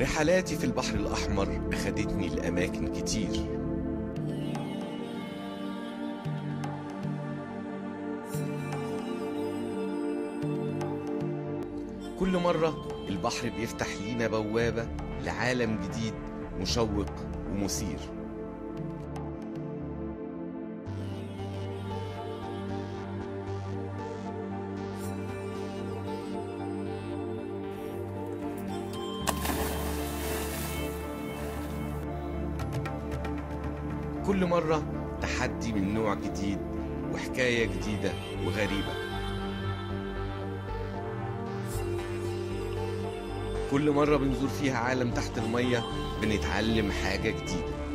رحلاتي في البحر الأحمر أخدتني لأماكن كتير. كل مرة البحر بيفتح لينا بوابة لعالم جديد مشوق ومثير. كل مرة تحدي من نوع جديد وحكاية جديدة وغريبة. كل مرة بنزور فيها عالم تحت المية بنتعلم حاجة جديدة.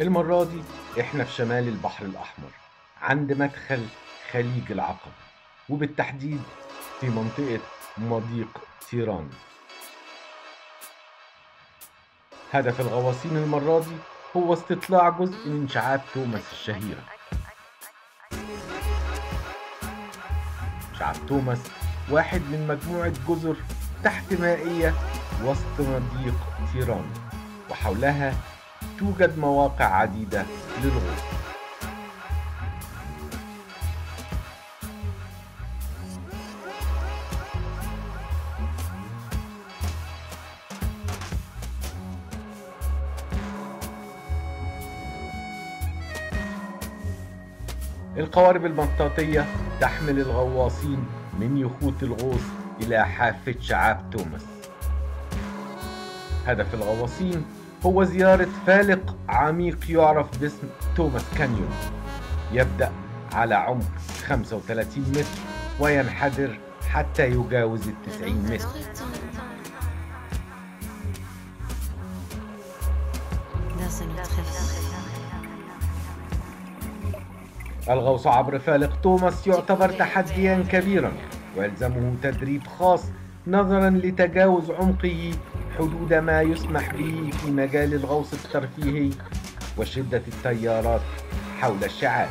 المرة دي إحنا في شمال البحر الأحمر عند مدخل خليج العقبة وبالتحديد في منطقة مضيق تيران. هدف الغواصين المرة دي هو استطلاع جزء من شعاب توماس الشهيرة. شعاب توماس واحد من مجموعة جزر تحت مائية وسط مضيق تيران وحولها توجد مواقع عديدة للغوص. القوارب المطاطية تحمل الغواصين من يخوت الغوص إلى حافة شعاب توماس. هدف الغواصين هو زيارة فالق عميق يعرف باسم توماس كانيون يبدأ على عمق 35 متر وينحدر حتى يجاوز ال 90 متر. الغوص عبر فالق توماس يعتبر تحديا كبيرا ويلزمه تدريب خاص نظرا لتجاوز عمقه حدود ما يسمح به في مجال الغوص الترفيهي وشدة التيارات حول الشعاب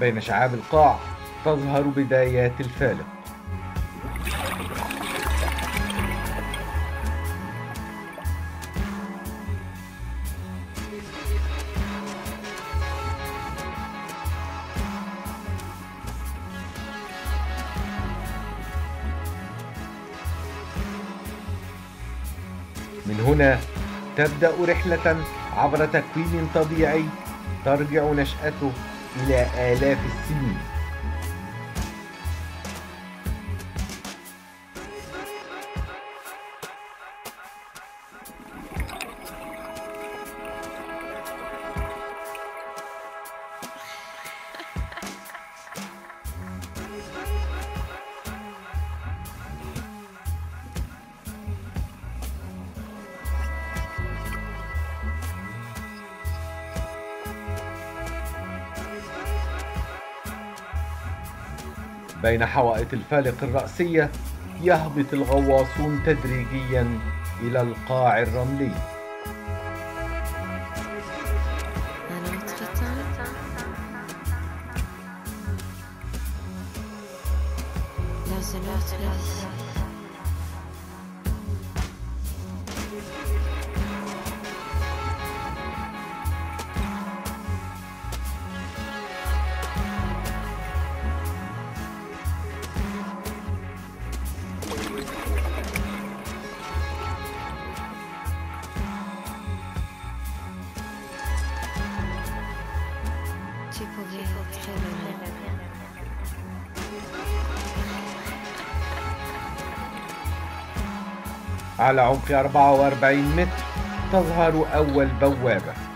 بين شعاب القاع تظهر بدايات الفالق. من هنا تبدأ رحلة عبر تكوين طبيعي ترجع نشأته إلى آلاف السنين. بين حوائط الفالق الرأسية يهبط الغواصون تدريجيا إلى القاع الرملي. Un tu pouvais très على عمق 44 متر تظهر أول بوابة.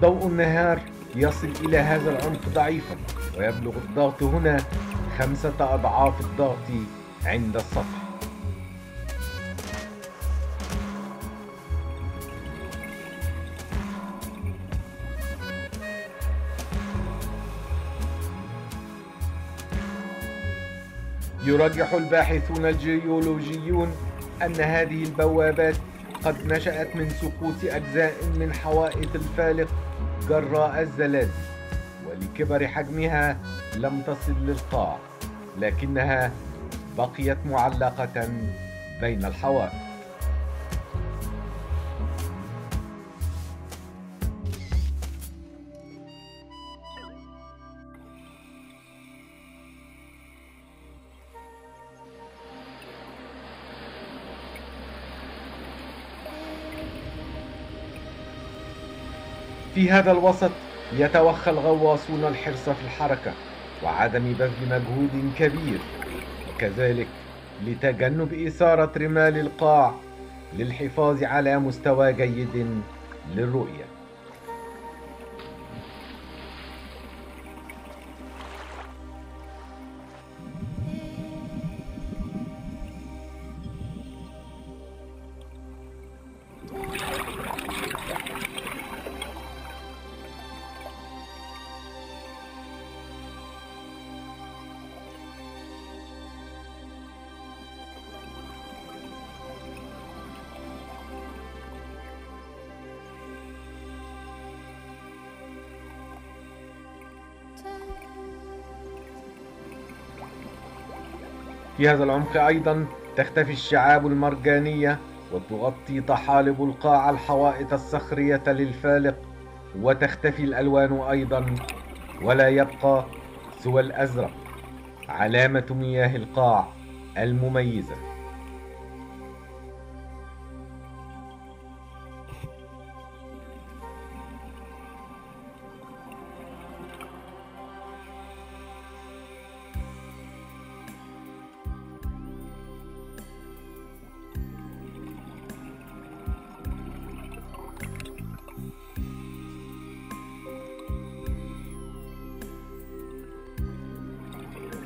ضوء النهار يصل إلى هذا العمق ضعيفا ويبلغ الضغط هنا خمسة أضعاف الضغط عند السطح. يرجح الباحثون الجيولوجيون أن هذه البوابات قد نشأت من سقوط أجزاء من حوائط الفالق جراء الزلازل ولكبر حجمها لم تصل للقاع لكنها بقيت معلقة بين الحوائط. في هذا الوسط يتوخى الغواصون الحرص في الحركة وعدم بذل مجهود كبير وكذلك لتجنب إثارة رمال القاع للحفاظ على مستوى جيد للرؤية. في هذا العمق أيضا تختفي الشعاب المرجانية وتغطي طحالب القاع الحوائط الصخرية للفالق وتختفي الألوان أيضا ولا يبقى سوى الأزرق علامة مياه القاع المميزة.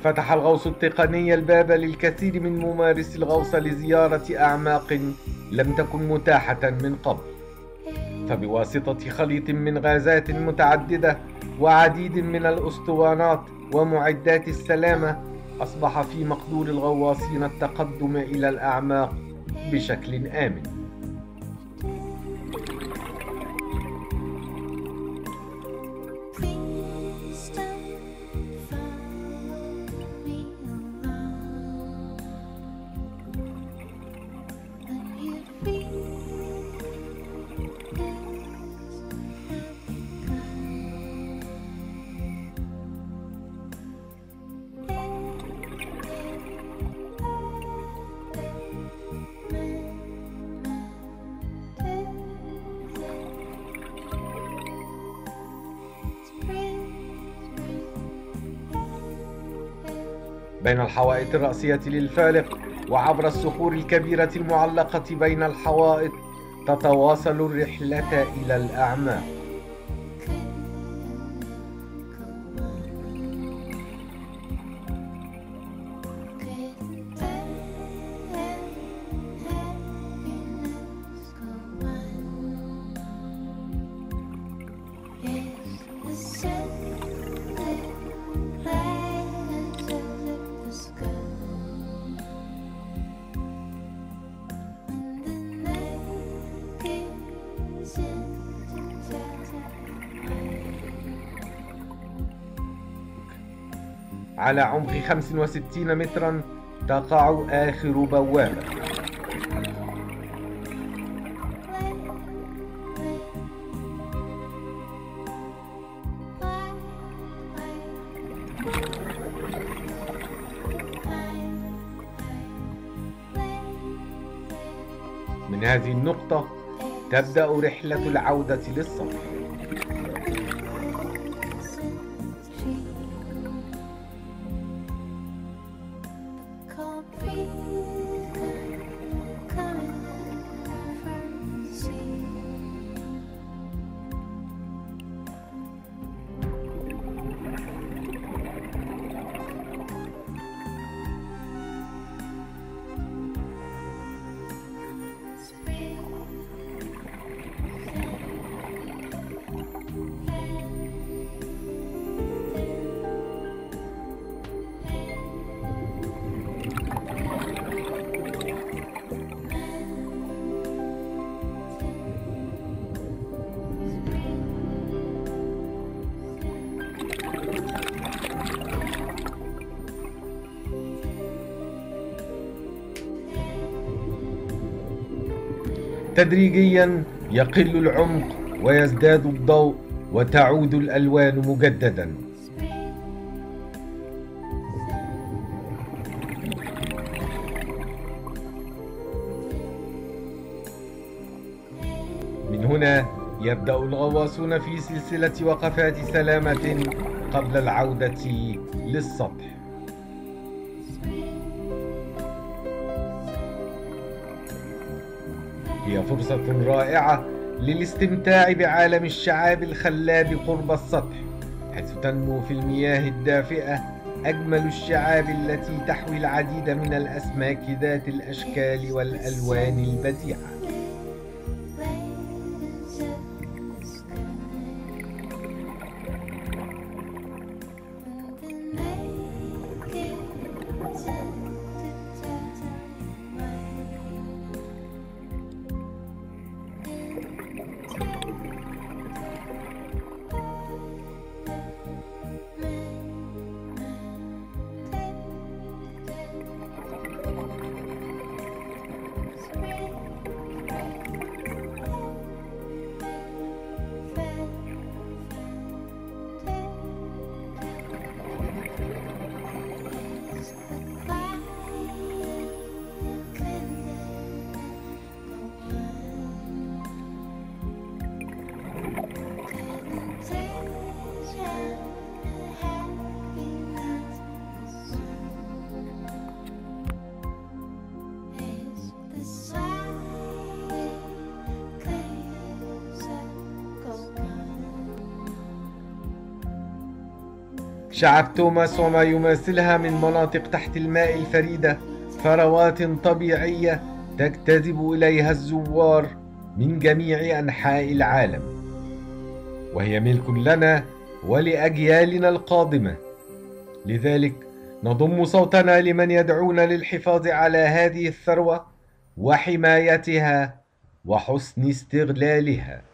فتح الغوص التقني الباب للكثير من ممارسي الغوص لزيارة أعماق لم تكن متاحة من قبل. فبواسطة خليط من غازات متعددة وعديد من الأسطوانات ومعدات السلامة أصبح في مقدور الغواصين التقدم إلى الأعماق بشكل آمن. بين الحوائط الرأسية للفالق وعبر الصخور الكبيرة المعلقة بين الحوائط تتواصل الرحلة إلى الأعماق. على عمق 65 مترا تقع آخر بوابة. من هذه النقطة تبدأ رحلة العودة للسطح Peace. تدريجيا يقل العمق ويزداد الضوء وتعود الألوان مجددا. من هنا يبدأ الغواصون في سلسلة وقفات سلامة قبل العودة للسطح. هي فرصة رائعة للاستمتاع بعالم الشعاب الخلاب قرب السطح حيث تنمو في المياه الدافئة أجمل الشعاب التي تحوي العديد من الأسماك ذات الأشكال والألوان البديعة. شعب توماس وما يماثلها من مناطق تحت الماء الفريدة ثروات طبيعية تجتذب إليها الزوار من جميع أنحاء العالم. وهي ملك لنا ولأجيالنا القادمة. لذلك نضم صوتنا لمن يدعون للحفاظ على هذه الثروة وحمايتها وحسن استغلالها.